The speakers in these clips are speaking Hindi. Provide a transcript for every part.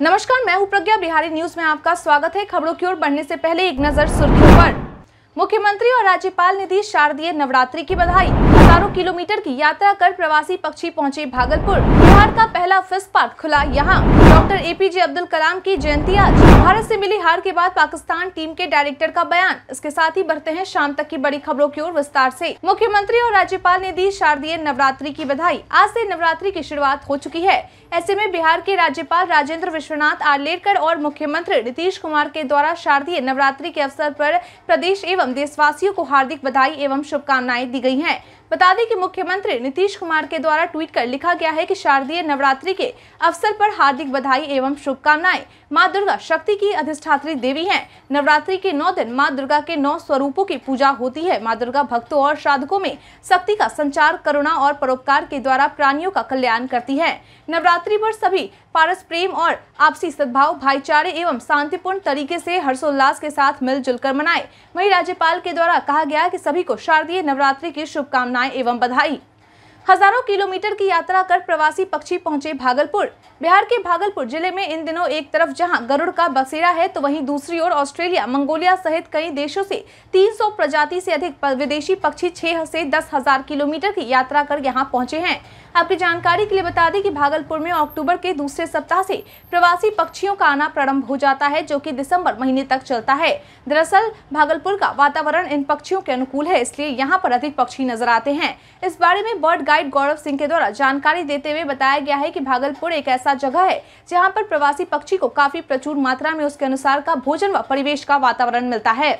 नमस्कार, मैं हूँ प्रज्ञा। बिहारी न्यूज़ में आपका स्वागत है। खबरों की ओर बढ़ने से पहले एक नज़र सुर्खियों पर। मुख्यमंत्री और राज्यपाल ने दी शारदीय नवरात्रि की बधाई। हज़ारों किलोमीटर की यात्रा कर प्रवासी पक्षी पहुँचे भागलपुर। बिहार का पहला फ़िश पार्क खुला यहाँ। डॉक्टर एपीजे अब्दुल कलाम की जयंती आज। भारत से मिली हार के बाद पाकिस्तान टीम के डायरेक्टर का बयान। इसके साथ ही बढ़ते हैं शाम तक की बड़ी खबरों की ओर विस्तार से। मुख्यमंत्री और राज्यपाल ने दी शारदीय नवरात्रि की बधाई। आज से नवरात्रि की शुरुआत हो चुकी है। ऐसे में बिहार के राज्यपाल राजेंद्र विश्वनाथ आर्लेकर और मुख्यमंत्री नीतीश कुमार के द्वारा शारदीय नवरात्रि के अवसर पर प्रदेश एवं देशवासियों को हार्दिक बधाई एवं शुभकामनाएँ दी गई हैं। बता दें कि मुख्यमंत्री नीतीश कुमार के द्वारा ट्वीट कर लिखा गया है कि शारदीय नवरात्रि के अवसर पर हार्दिक बधाई एवं शुभकामनाएँ। माँ दुर्गा शक्ति की अधिष्ठात्री देवी हैं। नवरात्रि के नौ दिन माँ दुर्गा के नौ स्वरूपों की पूजा होती है। माँ दुर्गा भक्तों और साधकों में शक्ति का संचार, करुणा और परोपकार के द्वारा प्राणियों का कल्याण करती है। नवरात्रि पर सभी पारस प्रेम और आपसी सद्भाव, भाईचारे एवं शांतिपूर्ण तरीके से हर्षोल्लास के साथ मिलजुल कर मनाए। वहीं राज्यपाल के द्वारा कहा गया कि सभी को शारदीय नवरात्रि की शुभकामनाएँ एवं बधाई। हज़ारों किलोमीटर की यात्रा कर प्रवासी पक्षी पहुँचे भागलपुर। बिहार के भागलपुर ज़िले में इन दिनों एक तरफ़ जहाँ गरुड़ का बसेरा है तो वहीं दूसरी ओर ऑस्ट्रेलिया, मंगोलिया सहित कई देशों से 300 प्रजाति से अधिक विदेशी पक्षी 6 से दस हज़ार किलोमीटर की यात्रा कर यहाँ पहुँचे हैं। आपकी जानकारी के लिए बता दें कि भागलपुर में अक्टूबर के दूसरे सप्ताह से प्रवासी पक्षियों का आना प्रारंभ हो जाता है, जो कि दिसंबर महीने तक चलता है। दरअसल, भागलपुर का वातावरण इन पक्षियों के अनुकूल है, इसलिए यहाँ पर अधिक पक्षी नज़र आते हैं। इस बारे में बर्ड गाइड गौरव सिंह के द्वारा जानकारी देते हुए बताया गया है की भागलपुर एक ऐसा जगह है, जहाँ पर प्रवासी पक्षी को काफ़ी प्रचुर मात्रा में उसके अनुसार का भोजन व परिवेश का वातावरण मिलता है।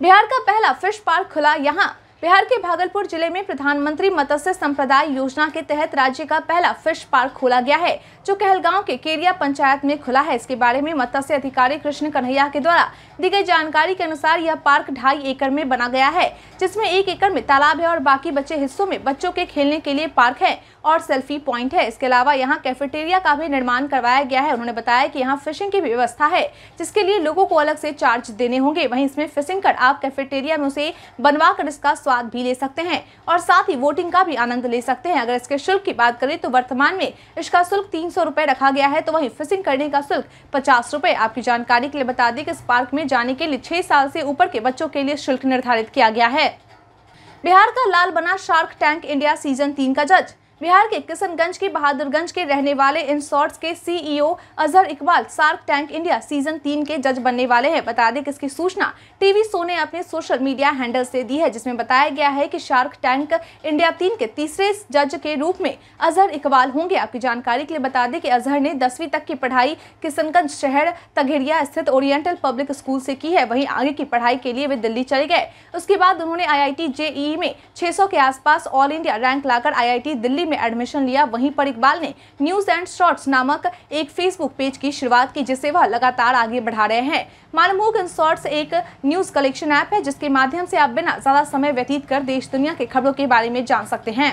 बिहार का पहला फ़िश पार्क खुला यहाँ बिहार के भागलपुर ज़िले में प्रधानमंत्री मत्स्य संप्रदाय योजना के तहत राज्य का पहला फ़िश पार्क खोला गया है, जो कहलगांव के केरिया पंचायत में खुला है। इसके बारे में मत्स्य अधिकारी कृष्ण कन्हैया के द्वारा दी गई जानकारी के अनुसार यह पार्क ढाई एकड़ में बना गया है, जिसमें एक एकड़ में तालाब है और बाकी बचे हिस्सों में बच्चों के खेलने के लिए पार्क है। और सेल्फी पॉइंट है। इसके अलावा यहाँ कैफेटेरिया का भी निर्माण करवाया गया है। उन्होंने बताया कि यहाँ फिशिंग की व्यवस्था है, जिसके लिए लोगों को अलग से चार्ज देने होंगे। वहीं इसमें फिशिंग कर आप कैफेटेरिया में उसे बनवा कर इसका स्वाद भी ले सकते हैं और साथ ही वोटिंग का भी आनंद ले सकते हैं। अगर इसके शुल्क की बात करें तो वर्तमान में इसका शुल्क तीन सौ रखा गया है। तो वही फिशिंग करने का शुल्क पचास आपकी जानकारी के लिए बता दें कि इस पार्क में जाने के लिए छह साल से ऊपर के बच्चों के लिए शुल्क निर्धारित किया गया है। बिहार का लाल बना शार्क टैंक इंडिया सीज़न तीन का जज बिहार के किशनगंज के बहादुरगंज के रहने वाले इन शॉर्ट्स के CEO Azhar Iqbal, Shark Tank India season तीन के जज बनने वाले हैं। बता दें कि इसकी सूचना टीवी शो ने अपने सोशल मीडिया हैंडल से दी है, जिसमें बताया गया है कि शार्क टैंक इंडिया तीन के तीसरे जज के रूप में अजहर इकबाल होंगे। आपकी जानकारी के लिए बता दें कि अजहर ने दसवीं तक की पढ़ाई किशनगंज शहर तघेरिया स्थित ओरिएंटल पब्लिक स्कूल से की है। वहीं आगे की पढ़ाई के लिए वे दिल्ली चले गए। उसके बाद उन्होंने आई जेईई में छह सौ के आसपास ऑल इंडिया रैंक लाकर आईआईटी दिल्ली में एडमिशन लिया, वहीं पर इकबाल ने न्यूज़ एंड शॉर्ट्स नामक एक फेसबुक पेज की शुरुआत की जिसे वह लगातार आगे बढ़ा रहे हैं। मालूम हो इन शॉर्ट्स एक न्यूज़ कलेक्शन ऐप है, जिसके माध्यम से आप बिना ज़्यादा समय व्यतीत कर देश दुनिया के खबरों के बारे में जान सकते हैं।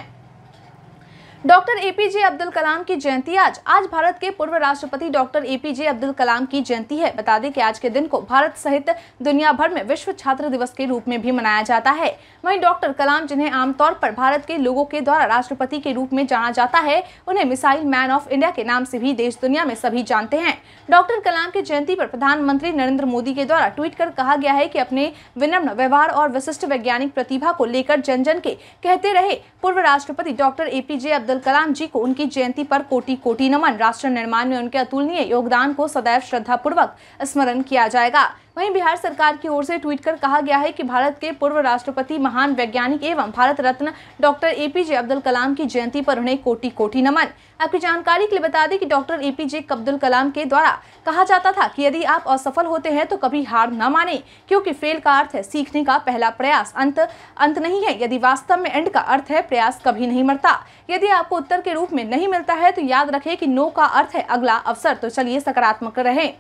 डॉक्टर एपीजे अब्दुल कलाम की जयंती आज आज भारत के पूर्व राष्ट्रपति डॉक्टर एपीजे अब्दुल कलाम की जयंती है। बता दें कि आज के दिन को भारत सहित दुनिया भर में विश्व छात्र दिवस के रूप में भी मनाया जाता है। वहीं डॉक्टर कलाम, जिन्हें आमतौर पर भारत के लोगों के द्वारा राष्ट्रपति के रूप में जाना जाता है, उन्हें मिसाइल मैन ऑफ़ इंडिया के नाम से भी देश दुनिया में सभी जानते हैं। डॉक्टर कलाम की जयंती पर प्रधानमंत्री नरेंद्र मोदी के द्वारा ट्वीट कर कहा गया है की अपने विनम्र व्यवहार और विशिष्ट वैज्ञानिक प्रतिभा को लेकर जन जन के कहते रहे। पूर्व राष्ट्रपति डॉक्टर एपीजे अब्दुल कलाम जी को उनकी जयंती पर कोटि कोटि नमन। राष्ट्र निर्माण में उनके अतुलनीय योगदान को सदैव श्रद्धापूर्वक स्मरण किया जाएगा। वहीं बिहार सरकार की ओर से ट्वीट कर कहा गया है कि भारत के पूर्व राष्ट्रपति, महान वैज्ञानिक एवं भारत रत्न डॉक्टर एपीजे अब्दुल कलाम की जयंती पर उन्हें कोटि कोटि नमन। आपकी जानकारी के लिए बता दें कि डॉक्टर एपीजे अब्दुल कलाम के द्वारा कहा जाता था कि यदि आप असफल होते हैं तो कभी हार न माने, क्योंकि फेल का अर्थ है सीखने का पहला प्रयास। अंत अंत नहीं है। यदि वास्तव में एंड का अर्थ है, प्रयास कभी नहीं मरता। यदि आपको उत्तर के रूप में नहीं मिलता है तो याद रखें कि नो का अर्थ है अगला अवसर। तो चलिए सकारात्मक रहें।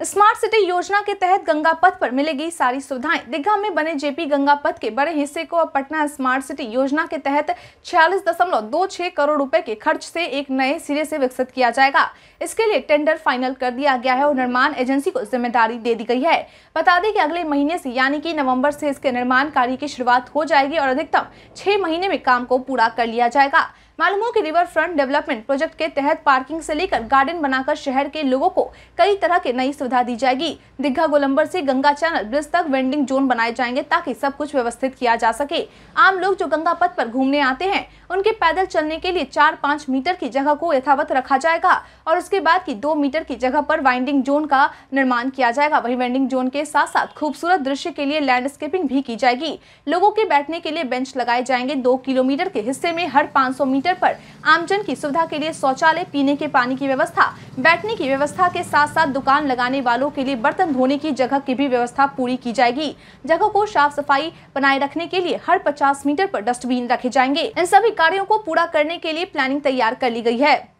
स्मार्ट सिटी योजना के तहत गंगा पथ पर मिलेगी सारी सुविधाएँ। दिग्गा में बने जेपी गंगा पथ के बड़े हिस्से को अब पटना स्मार्ट सिटी योजना के तहत छियालीस दशमलव दो छह करोड़ रुपए के खर्च से एक नए सिरे से विकसित किया जाएगा। इसके लिए टेंडर फाइनल कर दिया गया है और निर्माण एजेंसी को ज़िम्मेदारी दे दी गई है। बता दें कि अगले महीने से, यानी कि नवंबर से इसके निर्माण कार्य की शुरुआत हो जाएगी और अधिकतम छह महीने में काम को पूरा कर लिया जाएगा। मालूम हो कि रिवर फ्रंट डेवलपमेंट प्रोजेक्ट के तहत पार्किंग से लेकर गार्डन बनाकर शहर के लोगों को कई तरह की नई सुविधा दी जाएगी। दिग्घा गोलंबर से गंगा चैनल ब्रिज तक वेंडिंग जोन बनाए जाएँगे ताकि सब कुछ व्यवस्थित किया जा सके। आम लोग जो गंगा पथ पर घूमने आते हैं, उनके पैदल चलने के लिए चार पाँच मीटर की जगह को यथावत रखा जाएगा और उसके बाद की दो मीटर की जगह पर वाइंडिंग जोन का निर्माण किया जाएगा। वही वेंडिंग जोन के साथ साथ खूबसूरत दृश्य के लिए लैंडस्केपिंग भी की जाएगी। लोगों के बैठने के लिए बेंच लगाए जाएँगे। दो किलोमीटर के हिस्से में हर 500 मीटर पर आमजन की सुविधा के लिए शौचालय, पीने के पानी की व्यवस्था, बैठने की व्यवस्था के साथ साथ दुकान लगाने वालों के लिए बर्तन धोने की जगह की भी व्यवस्था पूरी की जाएगी। जगह को साफ़ सफ़ाई बनाए रखने के लिए हर 50 मीटर पर डस्टबिन रखे जाएँगे। इन सभी कार्यो को पूरा करने के लिए प्लानिंग तैयार कर ली गई है।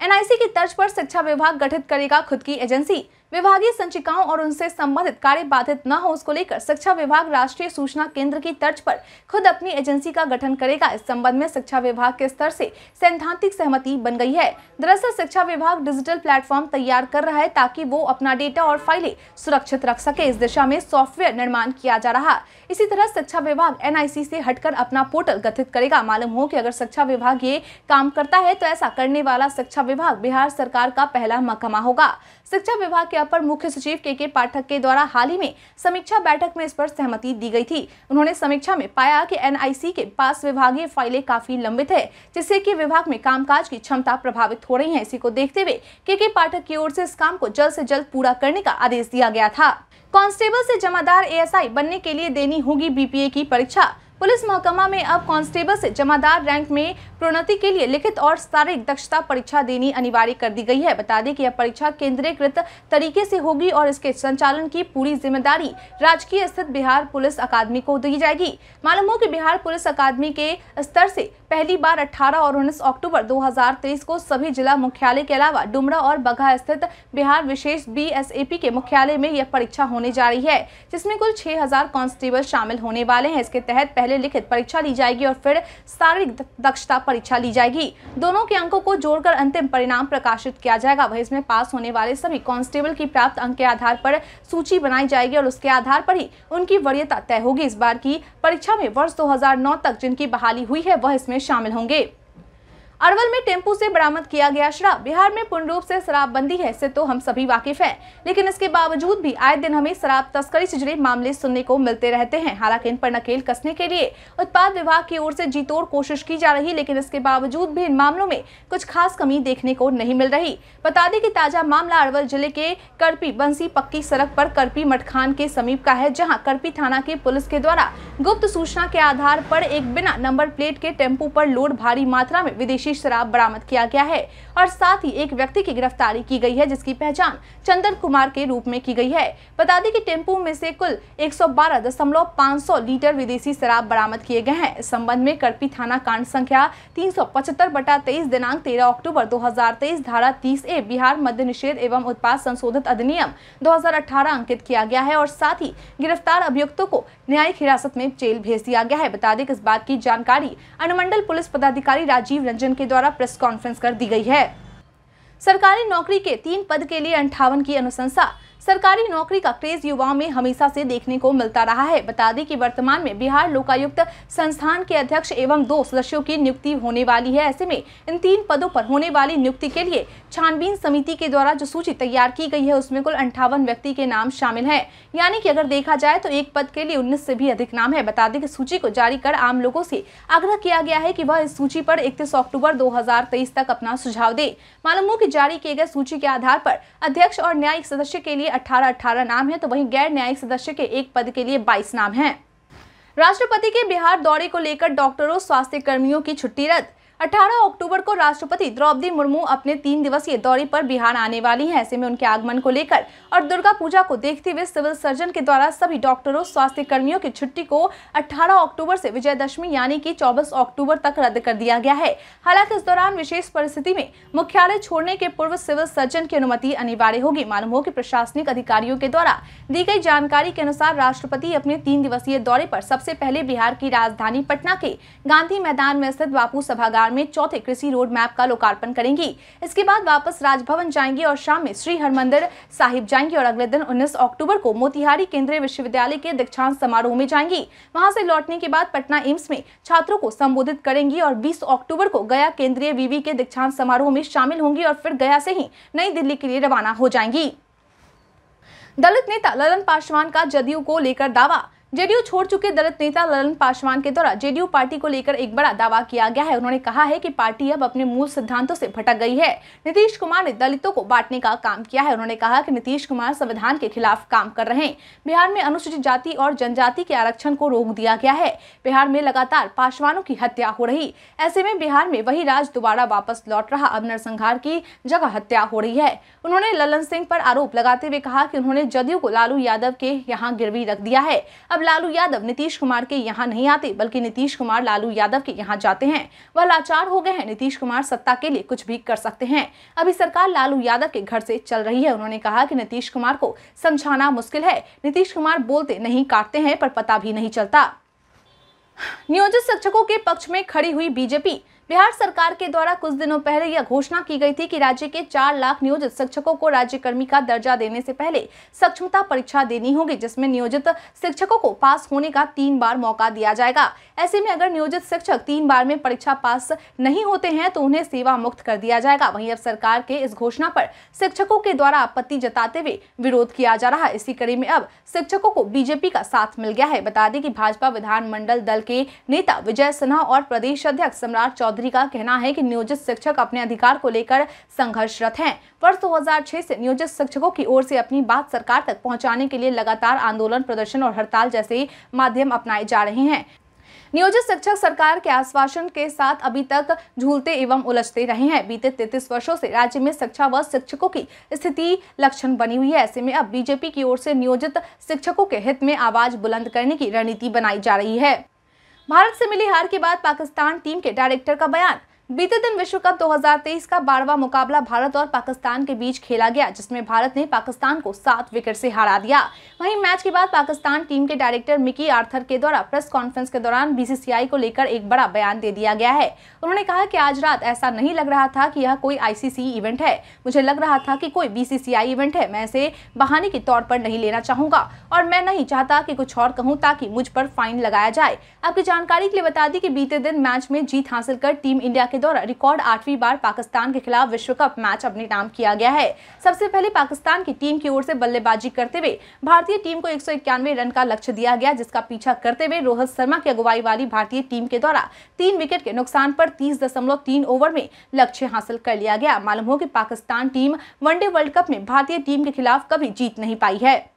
एनआईसी की तर्ज पर शिक्षा विभाग गठित करेगा खुद की एजेंसी। विभागीय संचिकाओं और उनसे संबंधित कार्य बाधित न हो उसको लेकर शिक्षा विभाग राष्ट्रीय सूचना केंद्र की तर्ज पर खुद अपनी एजेंसी का गठन करेगा। इस संबंध में शिक्षा विभाग के स्तर से सैद्धांतिक सहमति बन गई है। दरअसल शिक्षा विभाग डिजिटल प्लेटफॉर्म तैयार कर रहा है ताकि वो अपना डेटा और फाइलें सुरक्षित रख सके। इस दिशा में सॉफ्टवेयर निर्माण किया जा रहा। इसी तरह शिक्षा विभाग एनआईसी से हटकर अपना पोर्टल गठित करेगा। मालूम हो की अगर शिक्षा विभाग ये काम करता है तो ऐसा करने वाला शिक्षा विभाग बिहार सरकार का पहला महकमा होगा। शिक्षा विभाग के अपर मुख्य सचिव के के पाठक के द्वारा हाल ही में समीक्षा बैठक में इस पर सहमति दी गई थी। उन्होंने समीक्षा में पाया कि एनआईसी के पास विभागीय फाइलें काफ़ी लंबित है, जिससे कि विभाग में कामकाज की क्षमता प्रभावित हो रही है। इसी को देखते हुए के के पाठक की ओर से इस काम को जल्द से जल्द पूरा करने का आदेश दिया गया था। कांस्टेबल से जमादार एएसआई बनने के लिए देनी होगी बीपीए की परीक्षा। पुलिस महकमा में अब कांस्टेबल से जमादार रैंक में प्रोन्नति के लिए लिखित और शारीरिक दक्षता परीक्षा देनी अनिवार्य कर दी गई है। बता दें कि यह परीक्षा केंद्रीकृत तरीके से होगी और इसके संचालन की पूरी ज़िम्मेदारी राजकीय स्थित बिहार पुलिस अकादमी को दी जाएगी। मालूम हो कि बिहार पुलिस अकादमी के स्तर से पहली बार 18 और 19 अक्टूबर 2023 को सभी जिला मुख्यालय के अलावा डुमरा और बघा स्थित बिहार विशेष बीएसएपी के मुख्यालय में यह परीक्षा होने जा रही है, जिसमें कुल 6000 कांस्टेबल शामिल होने वाले हैं। इसके तहत पहले लिखित परीक्षा ली जाएगी और फिर शारीरिक दक्षता परीक्षा ली जाएगी। दोनों के अंकों को जोड़कर अंतिम परिणाम प्रकाशित किया जाएगा। वही इसमें पास होने वाले सभी कांस्टेबल की प्राप्त अंक के आधार पर सूची बनाई जाएगी और उसके आधार पर ही उनकी वरीयता तय होगी। इस बार की परीक्षा में वर्ष 2009 तक जिनकी बहाली हुई है, वह इसमें शामिल होंगे। अरवल में टेंपू से बरामद किया गया शराब। बिहार में पूर्ण रूप से शराबबंदी है, इससे तो हम सभी वाकिफ हैं। लेकिन इसके बावजूद भी आए दिन हमें शराब तस्करी से जुड़े मामले सुनने को मिलते रहते हैं। हालाँकि इन पर नकेल कसने के लिए उत्पाद विभाग की ओर से जी तोड़ कोशिश की जा रही, लेकिन इसके बावजूद भी इन मामलों में कुछ खास कमी देखने को नहीं मिल रही। बता दें कि ताज़ा मामला अरवल ज़िले के करपी बंसी पक्की सड़क पर करपी मटखान के समीप का है, जहाँ करपी थाना के पुलिस के द्वारा गुप्त सूचना के आधार पर एक बिना नंबर प्लेट के टेंपो पर लोड भारी मात्रा में विदेशी शराब बरामद किया गया है और साथ ही एक व्यक्ति की गिरफ्तारी की गई है, जिसकी पहचान चंदन कुमार के रूप में की गई है। बता दें कि टेंपो में से कुल 112.500 लीटर विदेशी शराब बरामद किए गए हैं। इस संबंध में करपी थाना कांड संख्या तीन बटा तेईस दिनांक 13 अक्टूबर 2023 धारा 30 ए, बिहार मध्य निषेध एवं उत्पाद संशोधित अधिनियम 2018 अंकित किया गया है और साथ ही गिरफ़्तार अभियुक्तों को न्यायिक हिरासत में जेल भेज दिया गया है। बता दें कि इस बात की जानकारी अनुमंडल पुलिस पदाधिकारी राजीव रंजन के द्वारा प्रेस कॉन्फ्रेंस कर दी गई है। सरकारी नौकरी के तीन पद के लिए अंठावन की अनुशंसा सरकारी नौकरी का क्रेज युवाओं में हमेशा से देखने को मिलता रहा है। बता दें कि वर्तमान में बिहार लोकायुक्त संस्थान के अध्यक्ष एवं दो सदस्यों की नियुक्ति होने वाली है। ऐसे में इन तीन पदों पर होने वाली नियुक्ति के लिए छानबीन समिति के द्वारा जो सूची तैयार की गई है, उसमें कुल अंठावन व्यक्ति के नाम शामिल है। यानी कि अगर देखा जाए तो एक पद के लिए उन्नीस से भी अधिक नाम है। बता दें कि सूची को जारी कर आम लोगों से आग्रह किया गया है कि वह इस सूची पर इकतीस अक्टूबर दो हज़ार तेईस तक अपना सुझाव दे। मालूम हो की जारी किए गए सूची के आधार पर अध्यक्ष और न्यायिक सदस्य के लिए अठारह अठारह नाम है तो वहीं गैर न्यायिक सदस्य के एक पद के लिए बाईस नाम है। राष्ट्रपति के बिहार दौरे को लेकर डॉक्टरों स्वास्थ्य कर्मियों की छुट्टी रद्द। 18 अक्टूबर को राष्ट्रपति द्रौपदी मुर्मू अपने तीन दिवसीय दौरे पर बिहार आने वाली हैं। ऐसे में उनके आगमन को लेकर और दुर्गा पूजा को देखते हुए सिविल सर्जन के द्वारा सभी डॉक्टरों स्वास्थ्य कर्मियों की छुट्टी को 18 अक्टूबर से विजयदशमी यानी कि 24 अक्टूबर तक रद्द कर दिया गया है। हालाँकि इस दौरान विशेष परिस्थिति में मुख्यालय छोड़ने के पूर्व सिविल सर्जन की अनुमति अनिवार्य होगी। मालूम हो की प्रशासनिक अधिकारियों के द्वारा दी गई जानकारी के अनुसार राष्ट्रपति अपने तीन दिवसीय दौरे पर सबसे पहले बिहार की राजधानी पटना के गांधी मैदान में स्थित बापू सभागार बिहार में चौथे कृषि रोड मैप का लोकार्पण करेंगी। इसके बाद वापस राजभवन जाएँगी और शाम में श्री हरमंदिर साहिब जाएँगी और अगले दिन उन्नीस अक्टूबर को मोतिहारी केंद्रीय विश्वविद्यालय के दीक्षांत समारोह में जाएँगी। वहाँ से लौटने के बाद पटना एम्स में छात्रों को संबोधित करेंगी और बीस अक्टूबर को गया केंद्रीय विवि के दीक्षांत समारोह में शामिल होंगी और फिर गया से ही नई दिल्ली के लिए रवाना हो जाएँगी। दलित नेता ललन पासवान का जदयू को लेकर दावा जेडीयू छोड़ चुके दलित नेता ललन पासवान के द्वारा जेडीयू पार्टी को लेकर एक बड़ा दावा किया गया है। उन्होंने कहा है कि पार्टी अब अपने मूल सिद्धांतों से भटक गई है। नीतीश कुमार ने दलितों को बांटने का काम किया है। उन्होंने कहा कि नीतीश कुमार संविधान के खिलाफ काम कर रहे हैं। बिहार में अनुसूचित जाति और जनजाति के आरक्षण को रोक दिया गया है। बिहार में लगातार पासवानों की हत्या हो रही। ऐसे में बिहार में वही राज दोबारा वापस लौट रहा। अब नरसंहार की जगह हत्या हो रही है। उन्होंने ललन सिंह पर आरोप लगाते हुए कहा कि उन्होंने जदयू को लालू यादव के यहाँ गिरवी रख दिया है। अब लालू यादव नीतीश कुमार के यहाँ नहीं आते, बल्कि नीतीश कुमार लालू यादव के यहाँ जाते हैं। वह लाचार हो गए हैं। नीतीश कुमार सत्ता के लिए कुछ भी कर सकते हैं। अभी सरकार लालू यादव के घर से चल रही है। उन्होंने कहा कि नीतीश कुमार को समझाना मुश्किल है। नीतीश कुमार बोलते नहीं, काटते हैं, पर पता भी नहीं चलता। नियोजित शिक्षकों के पक्ष में खड़ी हुई बीजेपी बिहार सरकार के द्वारा कुछ दिनों पहले यह घोषणा की गई थी कि राज्य के चार लाख नियोजित शिक्षकों को राज्य कर्मी का दर्जा देने से पहले सक्षमता परीक्षा देनी होगी, जिसमें नियोजित शिक्षकों को पास होने का तीन बार मौका दिया जाएगा। ऐसे में अगर नियोजित शिक्षक तीन बार में परीक्षा पास नहीं होते हैं तो उन्हें सेवा मुक्त कर दिया जाएगा। वहीं अब सरकार के इस घोषणा पर शिक्षकों के द्वारा आपत्ति जताते हुए विरोध किया जा रहा है। इसी कड़ी में अब शिक्षकों को बीजेपी का साथ मिल गया है। बता दें कि भाजपा विधानमंडल दल के नेता विजय सिन्हा और प्रदेश अध्यक्ष सम्राट चौधरी का कहना है कि नियोजित शिक्षक अपने अधिकार को लेकर संघर्षरत हैं। वर्ष 2006 से नियोजित शिक्षकों की ओर से अपनी बात सरकार तक पहुँचाने के लिए लगातार आंदोलन, प्रदर्शन और हड़ताल जैसे माध्यम अपनाए जा रहे हैं। नियोजित शिक्षक सरकार के आश्वासन के साथ अभी तक झूलते एवं उलझते रहे हैं। बीते तैतीस वर्षों से राज्य में शिक्षा व शिक्षकों की स्थिति लक्षण बनी हुई है। ऐसे में अब बीजेपी की ओर से नियोजित शिक्षकों के हित में आवाज़ बुलंद करने की रणनीति बनाई जा रही है। भारत से मिली हार के बाद पाकिस्तान टीम के डायरेक्टर का बयान। बीते दिन विश्व कप 2023 का बारहवा मुकाबला भारत और पाकिस्तान के बीच खेला गया, जिसमें भारत ने पाकिस्तान को सात विकेट से हरा दिया। वहीं मैच के बाद पाकिस्तान टीम के डायरेक्टर मिकी आर्थर के द्वारा प्रेस कॉन्फ्रेंस के दौरान बीसीसीआई को लेकर एक बड़ा बयान दे दिया गया है। उन्होंने कहा कि आज रात ऐसा नहीं लग रहा था कि यह कोई आईसीसी इवेंट है। मुझे लग रहा था कि कोई बीसीसीआई इवेंट है। मैं इसे बहाने के तौर पर नहीं लेना चाहूँगा और मैं नहीं चाहता कि कुछ और कहूँ ताकि मुझ पर फाइन लगाया जाए। आपकी जानकारी के लिए बता दी कि बीते दिन मैच में जीत हासिल कर टीम इंडिया के द्वारा रिकॉर्ड आठवीं बार पाकिस्तान के खिलाफ विश्व कप मैच अपने नाम किया गया है। सबसे पहले पाकिस्तान की टीम की ओर से बल्लेबाजी करते हुए भारतीय टीम को एक सौ इक्यानवे रन का लक्ष्य दिया गया, जिसका पीछा करते हुए रोहित शर्मा की अगुवाई वाली भारतीय टीम के द्वारा तीन विकेट के नुकसान पर तीस दशमलव तीन ओवर में लक्ष्य हासिल कर लिया गया। मालूम हो कि Pakistan team one day world cup में भारतीय टीम के खिलाफ कभी जीत नहीं पाई है।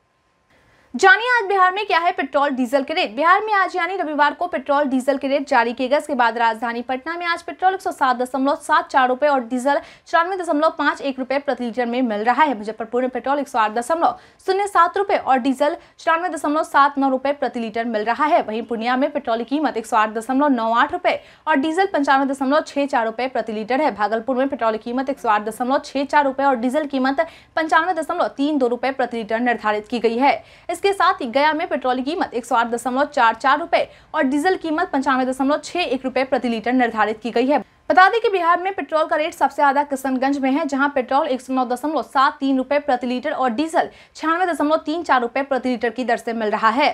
जानिए आज बिहार में क्या है पेट्रोल डीजल के रेट। बिहार में आज यानी रविवार को पेट्रोल डीजल के रेट जारी किए गए। इसके बाद राजधानी पटना में आज पेट्रोल एक सौ सात दशमलव सात चार और डीजल चौरानवे दशमलव पाँच एक रुपए प्रति लीटर में मिल रहा है। मुजफ्फरपुर में पेट्रोल एक सौ आठ दशमलव शून्य सात और डीजल चौरानवे दशमलव सात नौ रुपए प्रति लीटर मिल रहा है। वहीं पूर्णिया में पेट्रोल की कीमत एक सौ आठ दशमलव नौ आठ और डीजल पंचानवे दशमलव छह चार रुपए प्रति लीटर है। भागलपुर में पेट्रोल की कीमत एक सौ आठ दशमलव चार और डीजल कीमत पंचानवे दशमलव तीन दो रुपए प्रति लीटर निर्धारित की गई है। इसके साथ ही गया में पेट्रोल की कीमत एक सौ आठ दशमलव चार चार रुपए और डीजल कीमत पंचानवे दशमलव छह एक रुपए प्रति लीटर निर्धारित की गई है। बता दें कि बिहार में पेट्रोल का रेट सबसे ज़्यादा किशनगंज में है, जहाँ पेट्रोल एक सौ नौ दशमलव सात तीन रुपए प्रति लीटर और डीजल छियानवे दशमलव तीन चार रुपए प्रति लीटर की दर से मिल रहा है।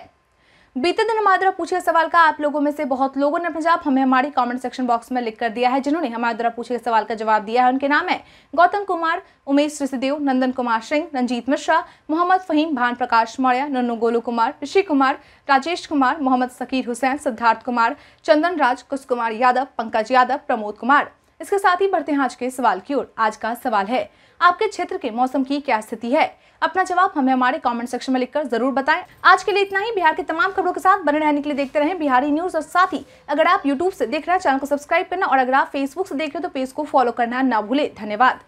बीते दिन हमारे द्वारा पूछे सवाल का आप लोगों में से बहुत लोगों ने अपना जवाब हमें हमारी कमेंट सेक्शन बॉक्स में लिख कर दिया है। जिन्होंने हमारे द्वारा पूछे सवाल का जवाब दिया है, उनके नाम है गौतम कुमार, उमेश ऋषिदेव नंदन कुमार सिंह, रंजीत मिश्रा, मोहम्मद फहीम, भान प्रकाश मौर्य, नन्नू गोलू कुमार, ऋषि कुमार, राजेश कुमार, मोहम्मद सकीर हुसैन, सिद्धार्थ कुमार, चंदन राज कुश कुमार यादव, पंकज यादव, प्रमोद कुमार। इसके साथ ही बढ़ते हैं आज के सवाल की ओर। आज का सवाल है, आपके क्षेत्र के मौसम की क्या स्थिति है? अपना जवाब हमें हमारे कमेंट सेक्शन में लिखकर ज़रूर बताएँ। आज के लिए इतना ही। बिहार के तमाम खबरों के साथ बने रहने के लिए देखते रहें बिहारी न्यूज़। और साथ ही, अगर आप यूट्यूब से देख रहे हैं, चैनल को सब्सक्राइब करना और अगर आप फेसबुक से देख रहे हैं तो पेज को फॉलो करना ना भूले। धन्यवाद।